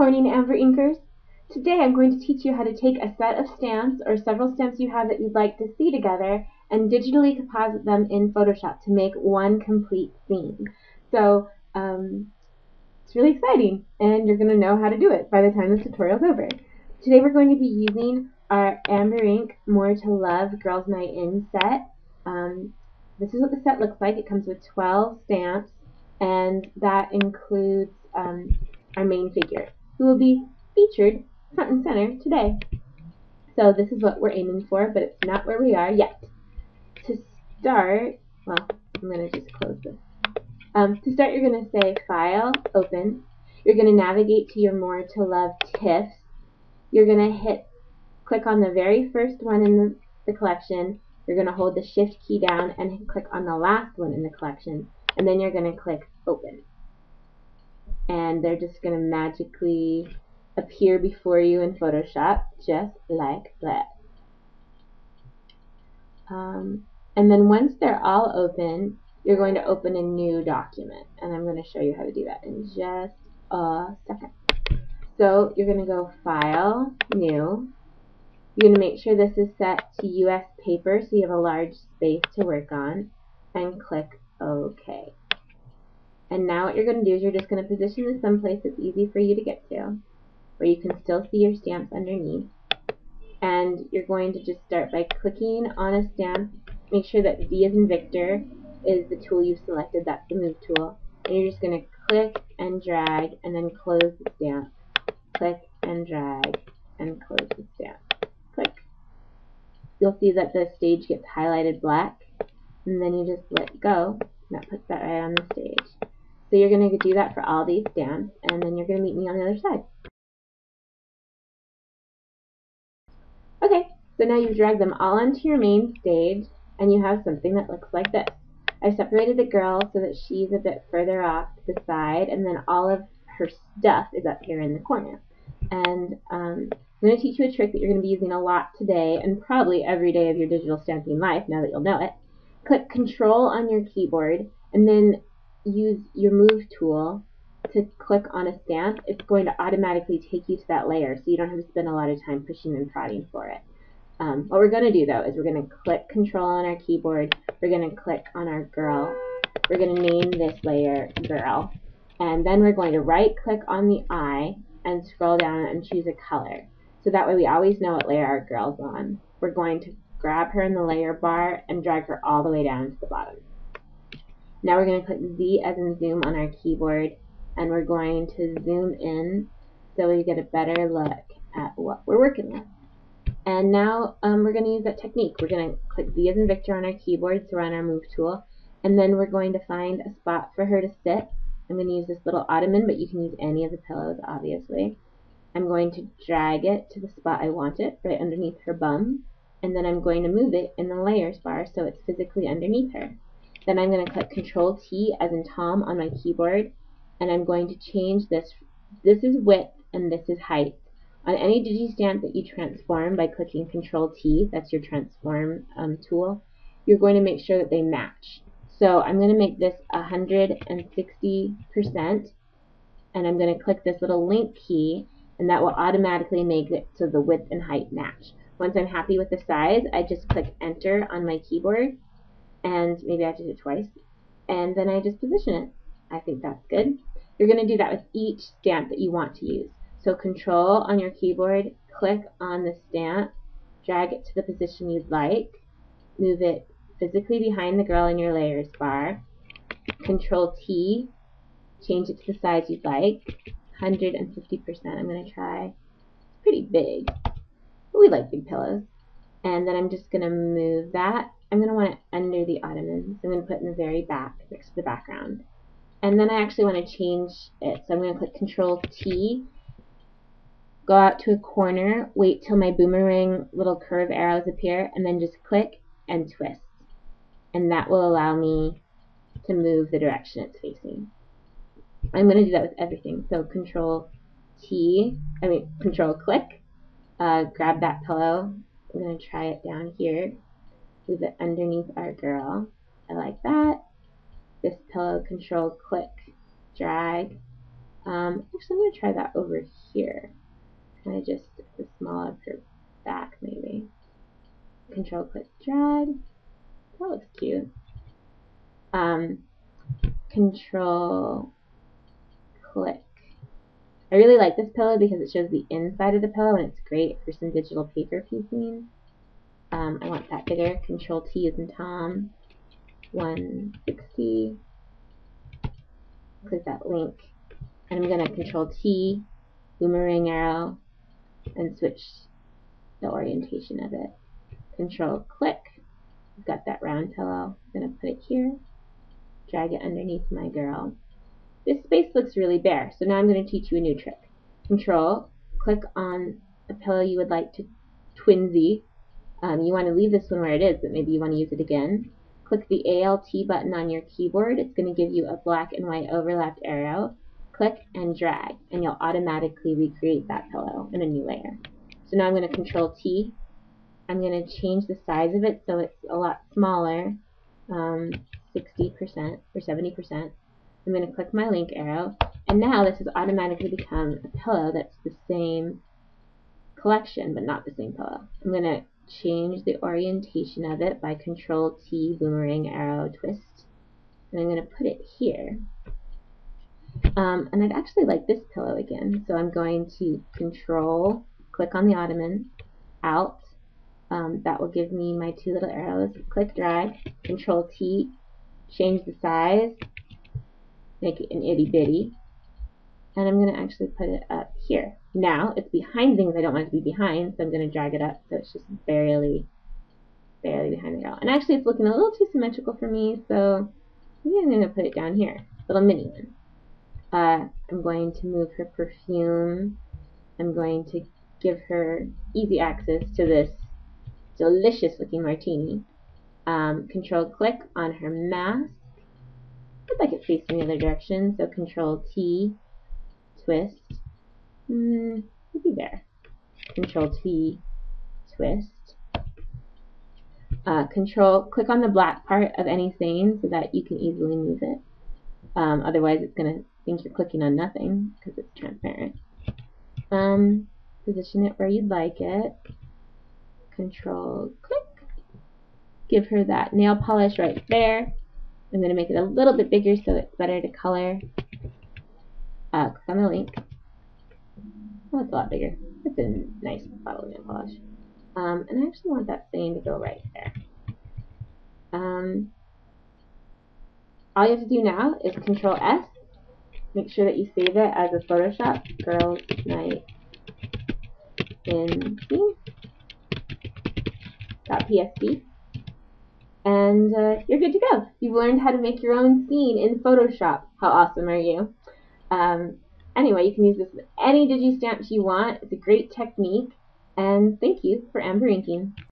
morning, Amber Inkers. Today I'm going to teach you how to take a set of stamps or several stamps you have that you'd like to see together and digitally composite them in Photoshop to make one complete scene. So um, it's really exciting and you're going to know how to do it by the time this tutorial is over. Today we're going to be using our Amber Ink More to Love Girls Night In set. Um, this is what the set looks like. It comes with 12 stamps and that includes um, our main figure, who will be featured front and center today. So this is what we're aiming for, but it's not where we are yet. To start, well, I'm going to just close this. Um, to start, you're going to say File, Open. You're going to navigate to your More to Love TIFFs. You're going to hit, click on the very first one in the, the collection. You're going to hold the Shift key down and click on the last one in the collection. And then you're going to click Open and they're just going to magically appear before you in Photoshop just like that. Um, and then once they're all open, you're going to open a new document. And I'm going to show you how to do that in just a second. So you're going to go File, New. You're going to make sure this is set to US paper so you have a large space to work on. And click OK. And now what you're going to do is you're just going to position this someplace that's easy for you to get to, where you can still see your stamps underneath. And you're going to just start by clicking on a stamp. Make sure that V as in Victor is the tool you've selected. That's the Move tool. And you're just going to click and drag and then close the stamp. Click and drag and close the stamp. Click. You'll see that the stage gets highlighted black. And then you just let go. And that puts that right on the stage. So you're going to do that for all these stamps, and then you're going to meet me on the other side. Okay, so now you've dragged them all onto your main stage, and you have something that looks like this. I've separated the girl so that she's a bit further off to the side, and then all of her stuff is up here in the corner. And um, I'm going to teach you a trick that you're going to be using a lot today, and probably every day of your digital stamping life, now that you'll know it. Click Control on your keyboard, and then use your move tool to click on a stamp, it's going to automatically take you to that layer so you don't have to spend a lot of time pushing and prodding for it. Um, what we're going to do though is we're going to click control on our keyboard, we're going to click on our girl, we're going to name this layer girl, and then we're going to right click on the eye and scroll down and choose a color. So that way we always know what layer our girl's on. We're going to grab her in the layer bar and drag her all the way down to the bottom. Now we're going to put Z as in zoom on our keyboard and we're going to zoom in so we get a better look at what we're working with. And now um, we're going to use that technique. We're going to click Z as in Victor on our keyboard, so we're on our move tool, and then we're going to find a spot for her to sit. I'm going to use this little ottoman, but you can use any of the pillows, obviously. I'm going to drag it to the spot I want it, right underneath her bum, and then I'm going to move it in the layers bar so it's physically underneath her. Then I'm going to click Control T as in Tom on my keyboard and I'm going to change this. This is width and this is height. On any DigiStamp that you transform by clicking Control T, that's your transform um, tool, you're going to make sure that they match. So I'm going to make this 160% and I'm going to click this little link key and that will automatically make it so the width and height match. Once I'm happy with the size, I just click enter on my keyboard and maybe I did it twice, and then I just position it. I think that's good. You're going to do that with each stamp that you want to use. So control on your keyboard, click on the stamp, drag it to the position you'd like, move it physically behind the girl in your layers bar, control T, change it to the size you'd like, 150%. I'm going to try. It's pretty big, we like big pillows. And then I'm just going to move that I'm going to want it under the ottoman. So I'm going to put it in the very back next to the background. And then I actually want to change it. So I'm going to click Control T, go out to a corner, wait till my boomerang little curve arrows appear, and then just click and twist. And that will allow me to move the direction it's facing. I'm going to do that with everything. So Control T, I mean Control click, uh, grab that pillow. I'm going to try it down here move it underneath our girl. I like that. This pillow control click, drag, Um, actually, I'm going to try that over here. Kind of just the small of her back, maybe. Control click drag. That looks cute. Um, control click. I really like this pillow because it shows the inside of the pillow and it's great for some digital paper piecing. Um, I want that bigger. Control T is in Tom. 160. Click that link. And I'm going to Control T, boomerang arrow, and switch the orientation of it. Control click. I've got that round pillow. I'm going to put it here. Drag it underneath my girl. This space looks really bare, so now I'm going to teach you a new trick. Control, click on a pillow you would like to twinsy. Um, you want to leave this one where it is, but maybe you want to use it again. Click the ALT button on your keyboard. It's going to give you a black and white overlapped arrow. Click and drag, and you'll automatically recreate that pillow in a new layer. So now I'm going to Control T. I'm going to change the size of it so it's a lot smaller, um, 60% or 70%. I'm going to click my link arrow, and now this has automatically become a pillow that's the same collection, but not the same pillow. I'm going to change the orientation of it by Control T, boomerang arrow, twist, and I'm going to put it here. Um, and I'd actually like this pillow again, so I'm going to Control, click on the ottoman, out. um, that will give me my two little arrows, click drag, Control T, change the size, make it an itty bitty. And I'm going to actually put it up here. Now, it's behind things I don't want it to be behind, so I'm going to drag it up so it's just barely, barely behind the girl. And actually, it's looking a little too symmetrical for me, so I'm going to put it down here, little mini one. Uh, I'm going to move her perfume. I'm going to give her easy access to this delicious looking martini. Um, control click on her mask I'd like it facing the other direction, so Control T, twist. Hmm, maybe there. Control T, twist. Uh, control, click on the black part of anything so that you can easily move it. Um, otherwise, it's going to think you're clicking on nothing because it's transparent. Um, position it where you'd like it. Control, click. Give her that nail polish right there. I'm going to make it a little bit bigger so it's better to color. Uh, click on the link. Oh, it's a lot bigger. It's a nice bottle of nail polish. Um, and I actually want that stain to go right there. Um, all you have to do now is Control S. Make sure that you save it as a Photoshop Girls Night in Scene. .psd and uh, you're good to go. You've learned how to make your own scene in Photoshop. How awesome are you? Um, anyway, you can use this with any digi stamps you want. It's a great technique, and thank you for amber inking.